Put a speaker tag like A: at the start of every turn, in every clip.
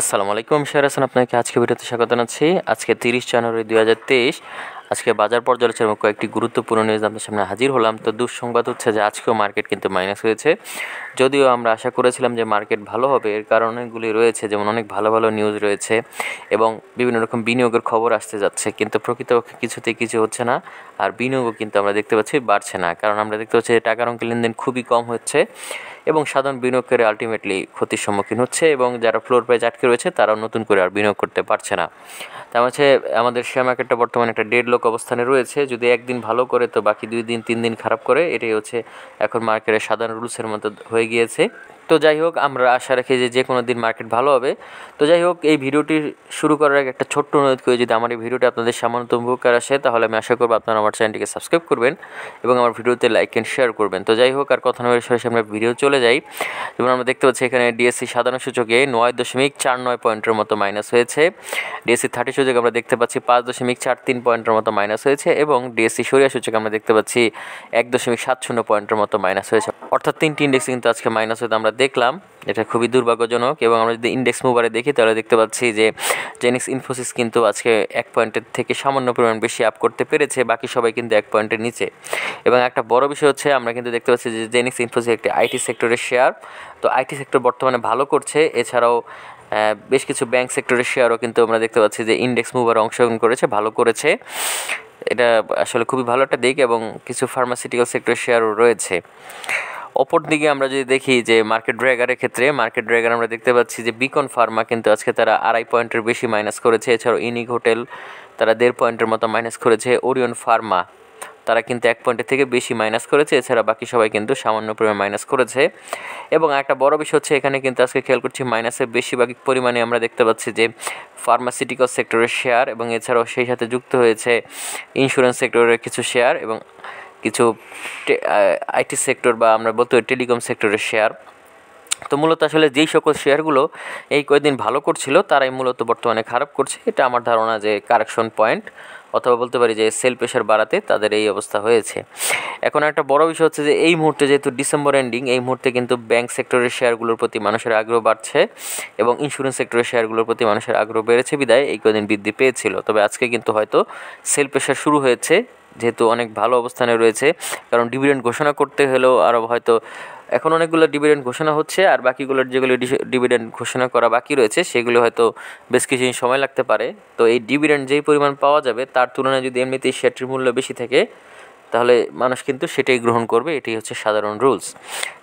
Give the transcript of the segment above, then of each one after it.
A: আসসালামু আলাইকুম শেয়ার হাসান, আপনাকে আজকে ভিডিওতে স্বাগত জানাচ্ছি। আজকে তিরিশ জানুয়ারি দুই হাজার তেইশ, আজকে বাজার পর্যালোচনার কয়েকটি গুরুত্বপূর্ণ নিউজ আপনার সামনে হাজির হলাম। তো দুঃসংবাদ হচ্ছে যে আজকেও মার্কেট কিন্তু মাইনাস হয়েছে। যদিও আমরা আশা করেছিলাম যে মার্কেট ভালো হবে, এর কারণেগুলি রয়েছে, যেমন অনেক ভালো ভালো নিউজ রয়েছে এবং বিভিন্ন রকম বিনিয়োগের খবর আসতে যাচ্ছে, কিন্তু প্রকৃতপক্ষে কিছুতেই কিছু হচ্ছে না, আর বিনিয়োগও কিন্তু আমরা দেখতে পাচ্ছি বাড়ছে না। কারণ আমরা দেখতে পাচ্ছি টাকার অঙ্কের লেনদেন খুবই কম হচ্ছে। এবং সাধারণ বিনিয়োগকারী আলটিমেটলি ক্ষতির সম্মুখীন হচ্ছে এবং যারা ফ্লোর প্রাইজ আটকে রয়েছে তারাও নতুন করে আর বিনিয়োগ করতে পারছে না। তার হচ্ছে আমাদের শেয়ার মার্কেটটা বর্তমানে একটা ডেড লোক অবস্থানে রয়েছে। যদি একদিন ভালো করে তো বাকি দুই দিন, তিন দিন খারাপ করে, এটাই হচ্ছে এখন মার্কেটের সাধারণ রুলসের মতো হয়ে গিয়েছে। তো যাই হোক, আমরা আশা রাখি যে যে কোনো দিন মার্কেট ভালো হবে। তো যাই হোক, এই ভিডিওটি শুরু করার আগে একটা ছোট্ট অনুরোধ করে, যদি আমার এই ভিডিওটি আপনাদের সামান্য উপকার আসে, তাহলে আমি আশা করব আপনারা আমার চ্যানেলটিকে সাবস্ক্রাইব করবেন এবং আমার ভিডিওতে লাইক অ্যান্ড শেয়ার করবেন। তো যাই হোক, আর কথা নয় সরাসরি আমরা ভিডিও চলে যাই। যেমন আমরা দেখতে পাচ্ছি এখানে ডিএসসি সাধারণ সূচকে নয় দশমিক চার নয় পয়েন্টের মতো মাইনাস হয়েছে। ডিএসসি থার্টি সূচকে আমরা দেখতে পাচ্ছি পাঁচ দশমিক চার তিন পয়েন্টের মতো মাইনাস হয়েছে এবং ডিএসসি সরিয়া সূচকে আমরা দেখতে পাচ্ছি এক দশমিক সাত শূন্য পয়েন্টের মতো মাইনাস হয়েছে। অর্থাৎ তিনটি ইন্ডেক্স কিন্তু আজকে মাইনাস হতে আমরা দেখলাম। এটা খুবই দুর্ভাগ্যজনক এবং আমরা যদি ইন্ডেক্স মুভারে দেখি, তাহলে দেখতে পাচ্ছি যে জেনিক্স ইনফোসিস কিন্তু আজকে এক পয়েন্টের থেকে সামান্য পরিমাণ বেশি আপ করতে পেরেছে, বাকি সবাই কিন্তু এক পয়েন্টের নিচে। এবং একটা বড় বিষয় হচ্ছে, আমরা কিন্তু দেখতে পাচ্ছি যে জেনিক্স ইনফোসিস একটি আইটি সেক্টরের শেয়ার তো আইটি সেক্টর বর্তমানে ভালো করছে, এছাড়াও বেশ কিছু ব্যাংক সেক্টরের শেয়ারও কিন্তু আমরা দেখতে পাচ্ছি যে ইন্ডেক্স মুভার অংশগ্রহণ করেছে, ভালো করেছে। এটা আসলে খুবই ভালো একটা দিক এবং কিছু ফার্মাসিউটিক্যাল সেক্টরের শেয়ারও রয়েছে। অপর দিকে আমরা যদি দেখি যে মার্কেট ড্র্যাগারের ক্ষেত্রে মার্কেট ড্র্যাগার আমরা দেখতে পাচ্ছি যে বিকন ফার্মা কিন্তু আজকে তারা আড়াই পয়েন্টের বেশি মাইনাস করেছে। এছাড়াও ইনিক হোটেল তারা দেড় পয়েন্টের মতো মাইনাস করেছে। ওরিয়ন ফার্মা তারা কিন্তু এক পয়েন্টের থেকে বেশি মাইনাস করেছে। এছাড়া বাকি সবাই কিন্তু সামান্য পরিমাণ মাইনাস করেছে। এবং একটা বড় বিষয় হচ্ছে এখানে কিন্তু আজকে খেয়াল করছি মাইনাসের বেশিরভাগ পরিমাণে আমরা দেখতে পাচ্ছি যে ফার্মাসিউটিক্যাল সেক্টরের শেয়ার এবং এছাড়াও সেই সাথে যুক্ত হয়েছে ইন্স্যুরেন্স সেক্টরের কিছু শেয়ার এবং কিছু আইটি সেক্টর বা আমরা বলতে টেলিকম সেক্টরের শেয়ার তো মূলত আসলে যেই সকল শেয়ারগুলো এই কয়েকদিন ভালো করছিল, তারাই মূলত বর্তমানে খারাপ করছে। এটা আমার ধারণা যে কারেকশন পয়েন্ট অথবা বলতে পারি যে সেল প্রেশার বাড়াতে তাদের এই অবস্থা হয়েছে। এখন একটা বড় বিষয় হচ্ছে যে এই মুহূর্তে যেহেতু ডিসেম্বর এন্ডিং এই মুহূর্তে কিন্তু ব্যাংক সেক্টরের শেয়ারগুলোর প্রতি মানুষের আগ্রহ বাড়ছে এবং ইন্স্যুরেন্স সেক্টরের শেয়ারগুলোর প্রতি মানুষের আগ্রহ বেড়েছে। বিদায়, এই কদিন বৃদ্ধি পেয়েছিল। তবে আজকে কিন্তু হয়তো সেল প্রেশার শুরু হয়েছে। যেহেতু অনেক ভালো অবস্থানে রয়েছে, কারণ ডিভিডেন্ড ঘোষণা করতে হলেও আরও হয়তো এখন অনেকগুলো ডিভিডেন্ড ঘোষণা হচ্ছে, আর বাকিগুলোর যেগুলো ডিভিডেন্ড ঘোষণা করা বাকি রয়েছে, সেগুলো হয়তো বেশ কিছুদিন সময় লাগতে পারে। তো এই ডিভিডেন্ড যেই পরিমাণ পাওয়া যাবে, তার তুলনায় যদি এমনিতেই শেয়ারটির মূল্য বেশি থাকে তাহলে মানুষ কিন্তু সেটাই গ্রহণ করবে এটি হচ্ছে সাধারণ রুলস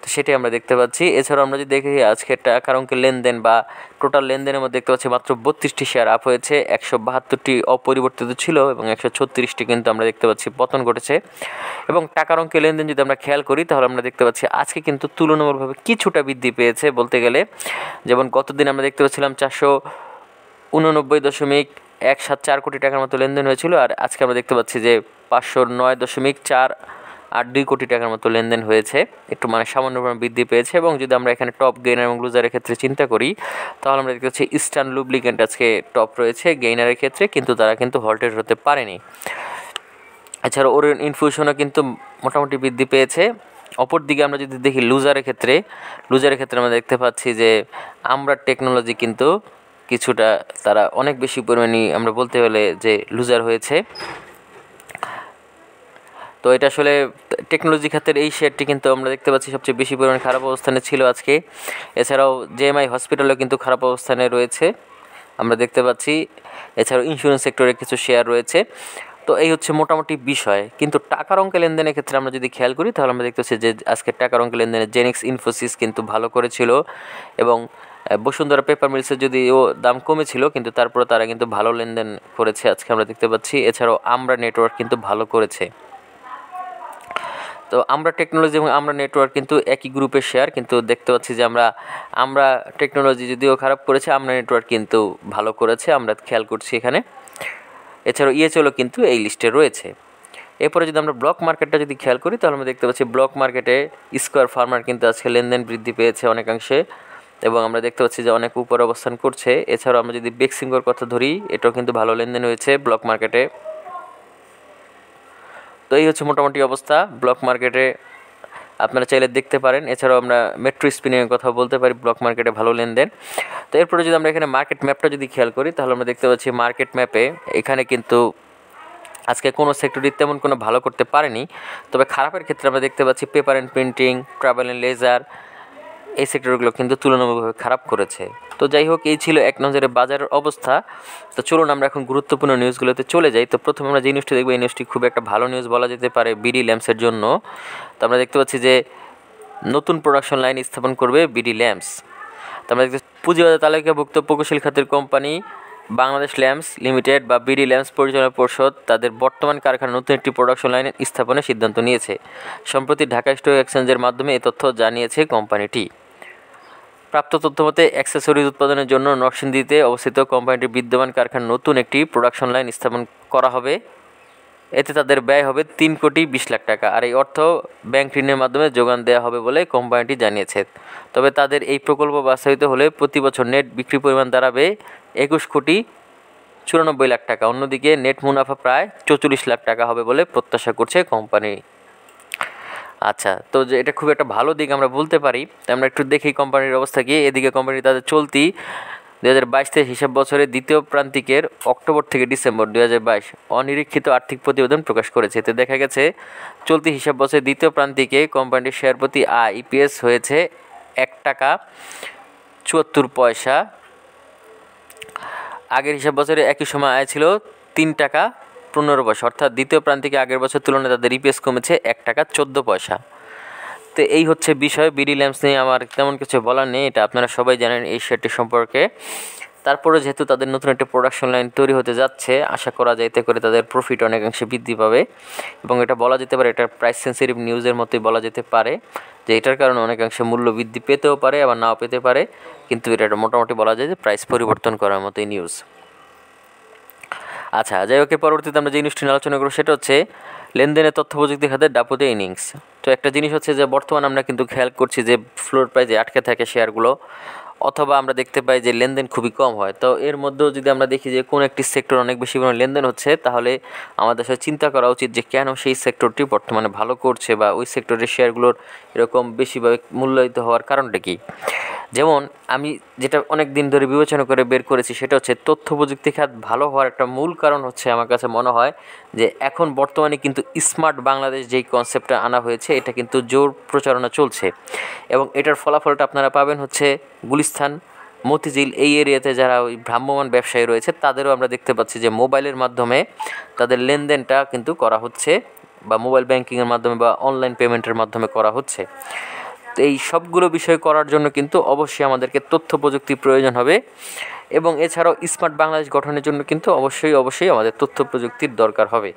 A: তো সেটাই আমরা দেখতে পাচ্ছি। এছাড়াও আমরা যদি দেখি আজকে টাকার অঙ্কের লেনদেন বা টোটাল লেনদেনের মধ্যে দেখতে পাচ্ছি মাত্র বত্রিশটি শেয়ার আপ হয়েছে, একশো বাহাত্তরটি অপরিবর্তিত ছিল এবং একশো ছত্রিশটি কিন্তু আমরা দেখতে পাচ্ছি পতন ঘটেছে। এবং টাকার অঙ্কের লেনদেন যদি আমরা খেয়াল করি, তাহলে আমরা দেখতে পাচ্ছি আজকে কিন্তু তুলনামূলকভাবে কিছুটা বৃদ্ধি পেয়েছে বলতে গেলে। যেমন গতদিন আমরা দেখতে পাচ্ছিলাম চারশো উননব্বই দশমিক এক সাত চার কোটি টাকার মতো লেনদেন হয়েছিল আর আজকে আমরা দেখতে পাচ্ছি যে পাঁচশো নয় দশমিক চার আট দুই কোটি টাকার মতো লেনদেন হয়েছে। একটু মানে সামান্য বৃদ্ধি পেয়েছে এবং যদি আমরা এখানে টপ গেইনার এবং লুজারের ক্ষেত্রে চিন্তা করি, তাহলে আমরা দেখতে পাচ্ছি ইস্টার্ন লুবলিকেন্ট আজকে টপ রয়েছে গেইনারের ক্ষেত্রে, কিন্তু তারা কিন্তু হল্টেড হতে পারেনি। এছাড়া ওরিয়ন ইনফিউশনও কিন্তু মোটামুটি বৃদ্ধি পেয়েছে। অপর দিকে আমরা যদি দেখি লুজারের ক্ষেত্রে লুজারের ক্ষেত্রে আমরা দেখতে পাচ্ছি যে আমরা টেকনোলজি কিন্তু কিছুটা তারা অনেক বেশি পরিমাণে, আমরা বলতে হলে যে লুজার হয়েছে। তো এটা আসলে টেকনোলজি খাতের এই শেয়ারটি কিন্তু আমরা দেখতে পাচ্ছি সবচেয়ে বেশি পরিমাণে খারাপ অবস্থানে ছিল আজকে। এছাড়াও জেএমআই হসপিটালও কিন্তু খারাপ অবস্থানে রয়েছে। আমরা দেখতে পাচ্ছি, এছাড়াও ইন্স্যুরেন্স সেক্টরে কিছু শেয়ার রয়েছে। তো এই হচ্ছে মোটামুটি বিষয়। কিন্তু টাকার অঙ্কে লেনদেনের ক্ষেত্রে আমরা যদি খেয়াল করি, তাহলে আমরা দেখতে পাচ্ছি যে আজকে টাকার অঙ্কে লেনদেনে জেনিক্স ইনফোসিস কিন্তু ভালো করেছিল এবং বসুন্ধরা পেপার মিলসের যদিও দাম কমেছিল, কিন্তু তারপরে তারা কিন্তু ভালো লেনদেন করেছে আজকে আমরা দেখতে পাচ্ছি। এছাড়াও আমরা নেটওয়ার্ক কিন্তু ভালো করেছে। তো আমরা টেকনোলজি এবং আমরা নেটওয়ার্ক কিন্তু একই গ্রুপের শেয়ার কিন্তু দেখতে পাচ্ছি যে আমরা আমরা টেকনোলজি যদিও খারাপ করেছে, আমরা নেটওয়ার্ক কিন্তু ভালো করেছে, আমরা খেয়াল করছি এখানে। এছাড়াও ইয়েচলও কিন্তু এই লিস্টে রয়েছে। এরপরে যদি আমরা ব্লক মার্কেটটা যদি খেয়াল করি, তাহলে আমরা দেখতে পাচ্ছি ব্লক মার্কেটে স্কোয়ার ফার্মার কিন্তু আজকে লেনদেন বৃদ্ধি পেয়েছে অনেকাংশে। এবং আমরা দেখতে পাচ্ছি যে অনেক উপর অবস্থান করছে। এছাড়াও আমরা যদি বেক্সিংগোর কথা ধরি, এটাও কিন্তু ভালো লেনদেন হয়েছে ব্লক মার্কেটে তো এই হচ্ছে মোটামুটি অবস্থা ব্লক মার্কেটে আপনারা চাইলে দেখতে পারেন, এছাড়াও আমরা মেট্রো স্পিনের কথা বলতে পারি ব্লক মার্কেটে ভালো লেনদেন। তো এরপরে যদি আমরা এখানে মার্কেট ম্যাপটা যদি খেয়াল করি, তাহলে আমরা দেখতে পাচ্ছি মার্কেট ম্যাপে এখানে কিন্তু আজকে কোনো সেক্টরই তেমন কোনো ভালো করতে পারেনি। তবে খারাপের ক্ষেত্রে আমরা দেখতে পাচ্ছি paper and printing travel and leisure এই সেক্টরগুলো কিন্তু তুলনামূলকভাবে খারাপ করেছে। তো যাই হোক, এই ছিল এক নজরে বাজারের অবস্থা। তো চলুন আমরা এখন গুরুত্বপূর্ণ নিউজগুলোতে চলে যাই। তো প্রথমে আমরা যে নিউজটি দেখব, এই নিউজটি খুব একটা ভালো নিউজ বলা যেতে পারে বিডি ল্যাম্পসের জন্য। তো আমরা দেখতে পাচ্ছি যে নতুন প্রোডাকশন লাইন স্থাপন করবে বিডি ল্যাম্পস। তো আমরা দেখতে পুঁজিবাজার তালিকাভুক্ত প্রকৌশল খাতের কোম্পানি বাংলাদেশ ল্যাম্পস লিমিটেড বা বিডি ল্যাম্পস পরিচালনা পর্ষদ তাদের বর্তমান কারখানা নতুন একটি প্রোডাকশন লাইন স্থাপনের সিদ্ধান্ত নিয়েছে। সম্প্রতি ঢাকা স্টক এক্সচেঞ্জের মাধ্যমে এই তথ্য জানিয়েছে কোম্পানিটি। প্রাপ্ত তথ্য মতে অ্যাক্সেসরিজ উৎপাদনের জন্য নরসিংদীতে অবস্থিত কোম্পানিটির বিদ্যমান কারখানার নতুন একটি প্রোডাকশন লাইন স্থাপন করা হবে। এতে তাদের ব্যয় হবে তিন কোটি বিশ লাখ টাকা। আর এই অর্থ ব্যাংক ঋণের মাধ্যমে যোগান দেওয়া হবে বলে কোম্পানিটি জানিয়েছে। তবে তাদের এই প্রকল্প বাস্তবায়িত হলে প্রতি বছর নেট বিক্রি পরিমাণ দাঁড়াবে একুশ কোটি চুরানব্বই লাখ টাকা। অন্যদিকে নেট মুনাফা প্রায় চৌচল্লিশ লাখ টাকা হবে বলে প্রত্যাশা করছে কোম্পানি। আচ্ছা তো যে এটা খুব একটা ভালো দিক আমরা বলতে পারি। আমরা একটু দেখি কোম্পানির অবস্থা কি। এদিকে কোম্পানি তাদের চলতি দু হাজার বাইশ তেইশ হিসাব বছরের দ্বিতীয় প্রান্তিকের অক্টোবর থেকে ডিসেম্বর দু হাজার বাইশ অনিরীক্ষিত আর্থিক প্রতিবেদন প্রকাশ করেছে। এতে দেখা গেছে, চলতি হিসাব বছরের দ্বিতীয় প্রান্তিকে কোম্পানির শেয়ার প্রতি আয় ইপিএস হয়েছে এক টাকা চুয়াত্তর পয়সা। আগের হিসাব বছরে একই সময় আয় ছিল তিন টাকা পনেরো পয়সা। অর্থাৎ দ্বিতীয় প্রান্তিকে আগের বছর তুলনায় তাদের ইপিএস কমেছে এক টাকা চোদ্দ পয়সা। তো এই হচ্ছে বিষয়, বিডি, ল্যাম্পস নিয়ে আমার তেমন কিছু বলার নেই, এটা আপনারা সবাই জানেন এই শেয়ারটি সম্পর্কে। তারপরে যেহেতু তাদের নতুন একটা প্রোডাকশন লাইন তৈরি হতে যাচ্ছে, আশা করা যায় এতে করে তাদের প্রফিট অনেকাংশে বৃদ্ধি পাবে। এবং এটা বলা যেতে পারে, এটা প্রাইস সেন্সিটিভ নিউজের মতোই বলা যেতে পারে, যে এটার কারণে অনেকাংশে মূল্য বৃদ্ধি পেতেও পারে আবার নাও পেতে পারে। কিন্তু এটা মোটামুটি বলা যায় যে প্রাইস পরিবর্তন করার মতোই নিউজ আচ্ছা যাই হোক পরবর্তীতে আমরা যে নিউজটি আলোচনা করব সেটা হচ্ছে লেনদেনের তথ্য প্রযুক্তি খাতে ডাপুতে ইনিংস। তো একটা জিনিস হচ্ছে যে, বর্তমানে আমরা কিন্তু খেয়াল করছি যে ফ্লোর প্রাইজে আটকে থাকে শেয়ারগুলো অথবা আমরা দেখতে পাই যে লেনদেন খুবই কম হয়। তো এর মধ্যেও যদি আমরা দেখি যে কোন একটি সেক্টর অনেক বেশি পরিমাণে লেনদেন হচ্ছে, তাহলে আমাদের সাথে চিন্তা করা উচিত যে কেন সেই সেক্টরটি বর্তমানে ভালো করছে বা ওই সেক্টরের শেয়ারগুলোর এরকম বেশিভাবে মূল্যায়িত হওয়ার কারণটা কী? যেমন আমি যেটা অনেক দিন ধরে বিবেচনা করে বের করেছি, সেটা হচ্ছে তথ্য প্রযুক্তি খাত ভালো হওয়ার একটা মূল কারণ হচ্ছে আমার কাছে মনে হয় যে এখন বর্তমানে কিন্তু স্মার্ট বাংলাদেশ যেই কনসেপ্টটা আনা হয়েছে, এটা কিন্তু জোর প্রচারণা চলছে। এবং এটার ফলাফলটা আপনারা পাবেন হচ্ছে গুলিস্তান মতিঝিল এই এরিয়াতে যারা ওই ভ্রাম্যমান ব্যবসায়ী রয়েছে, তাদেরও আমরা দেখতে পাচ্ছি যে মোবাইলের মাধ্যমে তাদের লেনদেনটা কিন্তু করা হচ্ছে বা মোবাইল ব্যাংকিংয়ের মাধ্যমে বা অনলাইন পেমেন্টের মাধ্যমে করা হচ্ছে। এই সবগুলো বিষয় করার জন্য কিন্তু অবশ্যই আমাদেরকে তথ্য প্রযুক্তির প্রয়োজন হবে। এবং এছাড়াও স্মার্ট বাংলাদেশ গঠনের জন্য কিন্তু অবশ্যই অবশ্যই আমাদের তথ্য প্রযুক্তির দরকার হবে।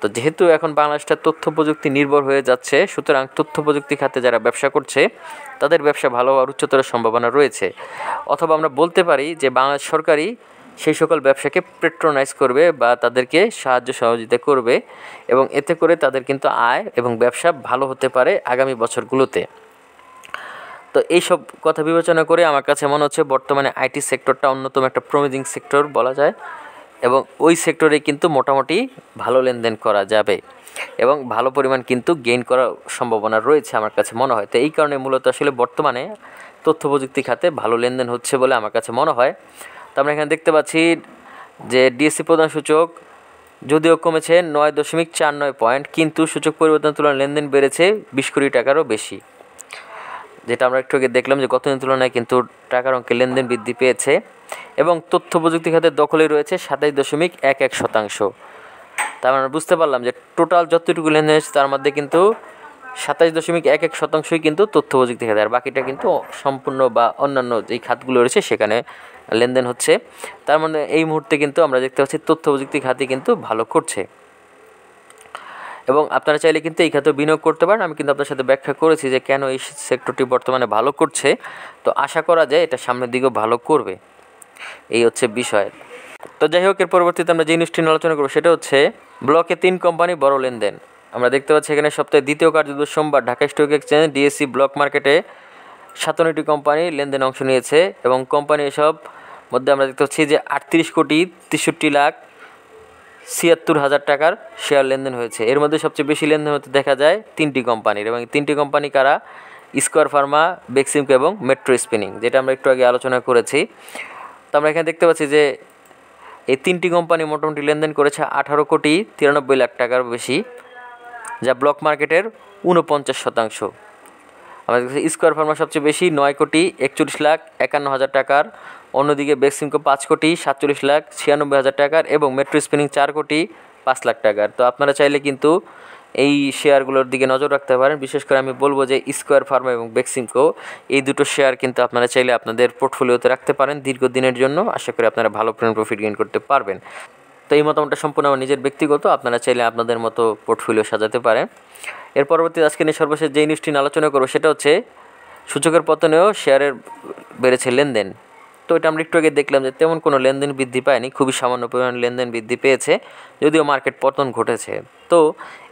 A: তো যেহেতু এখন বাংলাদেশটা তথ্য প্রযুক্তি নির্ভর হয়ে যাচ্ছে, সুতরাং তথ্য প্রযুক্তি খাতে যারা ব্যবসা করছে, তাদের ব্যবসা ভালো হওয়ার উচ্চতর সম্ভাবনা রয়েছে। অথবা আমরা বলতে পারি যে বাংলাদেশ সরকারই সেই সকল ব্যবসাকে পেট্রোনাইজ করবে বা তাদেরকে সাহায্য সহযোগিতা করবে এবং এতে করে তাদের কিন্তু আয় এবং ব্যবসা ভালো হতে পারে আগামী বছরগুলোতে। তো এইসব কথা বিবেচনা করে আমার কাছে মনে হচ্ছে বর্তমানে আইটি সেক্টরটা অন্যতম একটা প্রমিজিং সেক্টর বলা যায়। এবং ওই সেক্টরে কিন্তু মোটামুটি ভালো লেনদেন করা যাবে এবং ভালো পরিমাণ কিন্তু গেইন করার সম্ভাবনা রয়েছে আমার কাছে মনে হয়। তো এই কারণে মূলত আসলে বর্তমানে তথ্য প্রযুক্তি খাতে ভালো লেনদেন হচ্ছে বলে আমার কাছে মনে হয়। তো আমরা এখানে দেখতে পাচ্ছি যে ডিএসসি প্রধান সূচক যদিও কমেছে নয় দশমিক চার নয় পয়েন্ট, কিন্তু সূচক পরিবর্তন তুলনায় লেনদেন বেড়েছে বিশ কোটি টাকারও বেশি। যেটা আমরা একটু আগে দেখলাম যে গত দিনের তুলনায় কিন্তু টাকার অঙ্কে লেনদেন বৃদ্ধি পেয়েছে এবং তথ্য প্রযুক্তি খাতের দখলে রয়েছে সাতাইশ দশমিক এক এক শতাংশ। তার মানে বুঝতে পারলাম যে টোটাল যতটুকু লেনদেন হয়েছে তার মধ্যে কিন্তু সাতাইশ দশমিক এক এক শতাংশই কিন্তু তথ্য প্রযুক্তি খাতে। আর বাকিটা কিন্তু সম্পূর্ণ বা অন্যান্য যেই খাতগুলো রয়েছে সেখানে লেনদেন হচ্ছে। তার মানে এই মুহূর্তে কিন্তু আমরা দেখতে পাচ্ছি তথ্য প্রযুক্তি খাতে কিন্তু ভালো করছে। এবং আপনারা চাইলে কিন্তু এই খাতে বিনিয়োগ করতে পারেন। আমি কিন্তু আপনার সাথে ব্যাখ্যা করেছি যে কেন এই সেক্টরটি বর্তমানে ভালো করছে। তো আশা করা যায় এটা সামনের দিকেও ভালো করবে। এই হচ্ছে বিষয়। তো যাই হোক, এর পরবর্তীতে আমরা যে নিউজটি আলোচনা করব সেটা হচ্ছে ব্লকে তিন কোম্পানি বড় লেনদেন। আমরা দেখতে পাচ্ছি এখানে সপ্তাহে দ্বিতীয় কার্যদিবস সোমবার Dhaka Stock Exchange DSC block মার্কেটে সাতান্নটি কোম্পানি লেনদেন অংশ নিয়েছে এবং কোম্পানি এসব মধ্যে আমরা দেখতে পাচ্ছি যে আটত্রিশ কোটি তেষট্টি লাখ ছিয়াত্তর হাজার টাকার শেয়ার লেনদেন হয়েছে। এর মধ্যে সবচেয়ে বেশি লেনদেন হতে দেখা যায় তিনটি কোম্পানির এবং তিনটি কোম্পানি কারা? স্কোয়ার ফার্মা বেক্সিমকো এবং মেট্রো স্পিনিং যেটা আমরা একটু আগে আলোচনা করেছি। তো আমরা এখানে দেখতে পাচ্ছি যে এই তিনটি কোম্পানি মোটামুটি লেনদেন করেছে আঠারো কোটি তিরানব্বই লাখ টাকার বেশি, যা ব্লক মার্কেটের ঊনপঞ্চাশ শতাংশ। আমাদের কাছে স্কোয়ার ফার্মা সবচেয়ে বেশি নয় কোটি একচল্লিশ লাখ একান্ন হাজার টাকার। অন্যদিকে বেক্সিমকো পাঁচ কোটি সাতচল্লিশ লাখ ছিয়ানব্বই হাজার টাকার এবং মেট্রো স্পিনিং চার কোটি পাঁচ লাখ টাকার। তো আপনারা চাইলে কিন্তু এই শেয়ারগুলোর দিকে নজর রাখতে পারেন। বিশেষ করে আমি বলব যে স্কোয়ার ফার্মা এবং বেক্সিমকো এই দুটো শেয়ার কিন্তু আপনারা চাইলে আপনাদের পোর্টফোলিওতে রাখতে পারেন দীর্ঘদিনের জন্য। আশা করি আপনারা ভালো প্রফিট গেইন করতে পারবেন। তো এই মতামতটা সম্পূর্ণ আমার নিজের ব্যক্তিগত, আপনারা চাইলে আপনাদের মতো পোর্টফোলিও সাজাতে পারেন। এর পরবর্তী আজকে নিয়ে সর্বশেষ যে নিউজটি আলোচনা করব সেটা হচ্ছে, সূচকের পতনেও শেয়ারের বেড়েছে লেনদেন। তো এটা আমরা একটু আগে দেখলাম যে তেমন কোনো লেনদেন বৃদ্ধি পায়নি, খুবই সামান্য পরিমাণ লেনদেন বৃদ্ধি পেয়েছে, যদিও মার্কেট পতন ঘটেছে। তো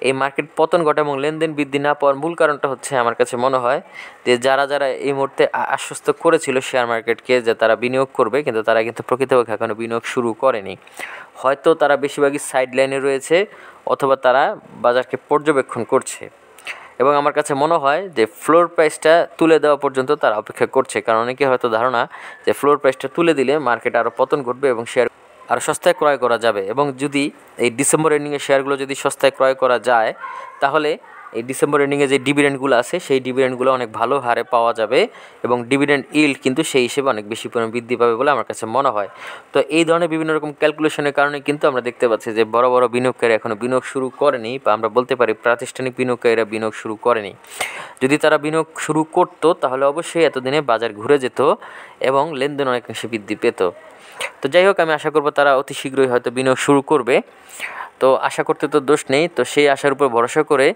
A: এই মার্কেট পতন ঘটা এবং লেনদেন বৃদ্ধি না পাওয়ার মূল কারণটা হচ্ছে আমার কাছে মনে হয় যে যারা যারা এই মুহূর্তে আশ্বস্ত করেছিল শেয়ার মার্কেটকে যে তারা বিনিয়োগ করবে, কিন্তু তারা কিন্তু প্রকৃতপক্ষে এখনও বিনিয়োগ শুরু করেনি। হয়তো তারা বেশিরভাগই সাইড লাইনে রয়েছে, অথবা তারা বাজারকে পর্যবেক্ষণ করছে। এবং আমার কাছে মনে হয় যে ফ্লোর প্রাইসটা তুলে দেওয়া পর্যন্ত তারা অপেক্ষা করছে। কারণ অনেকে হয়তো ধারণা যে ফ্লোর প্রাইসটা তুলে দিলে মার্কেট আরও পতন ঘটবে এবং শেয়ার আর সস্তায় ক্রয় করা যাবে। এবং যদি এই ডিসেম্বর এন্ডিংয়ে শেয়ারগুলো যদি সস্তায় ক্রয় করা যায়, তাহলে এই ডিসেম্বর এন্ডিংয়ে যে ডিভিডেন্ডগুলো আছে, সেই ডিভিডেন্ডগুলো অনেক ভালো হারে পাওয়া যাবে এবং ডিভিডেন্ড ইল্ড কিন্তু সেই হিসেবে অনেক বেশি পরিমাণ বৃদ্ধি পাবে বলে আমার কাছে মনে হয়। তো এই ধরনের বিভিন্ন রকম ক্যালকুলেশনের কারণে কিন্তু আমরা দেখতে পাচ্ছি যে বড় বড় বিনিয়োগকারী এখনও বিনিয়োগ শুরু করেনি বা আমরা বলতে পারি প্রাতিষ্ঠানিক বিনিয়োগকারীরা বিনিয়োগ শুরু করেনি। যদি তারা বিনিয়োগ শুরু করতো, তাহলে অবশ্যই এতদিনে বাজার ঘুরে যেত এবং লেনদেন অনেকাংশে বৃদ্ধি পেত। তো যাই হোক, আমি আশা করব তারা অতি শীঘ্রই হয়তো বিনিয়োগ শুরু করবে। তো আশা করতে তো দোষ নেই, তো সেই আশার উপর ভরসা করে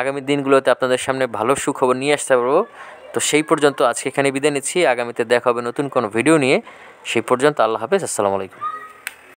A: আগামী দিনগুলোতে আপনাদের সামনে ভালো সুখবর নিয়ে আসতে পারব। তো সেই পর্যন্ত আজকে এখানে বিদায় নিচ্ছি, আগামীতে দেখা হবে নতুন কোনো ভিডিও নিয়ে। সেই পর্যন্ত আল্লাহ হাফেজ, আসসালামু আলাইকুম।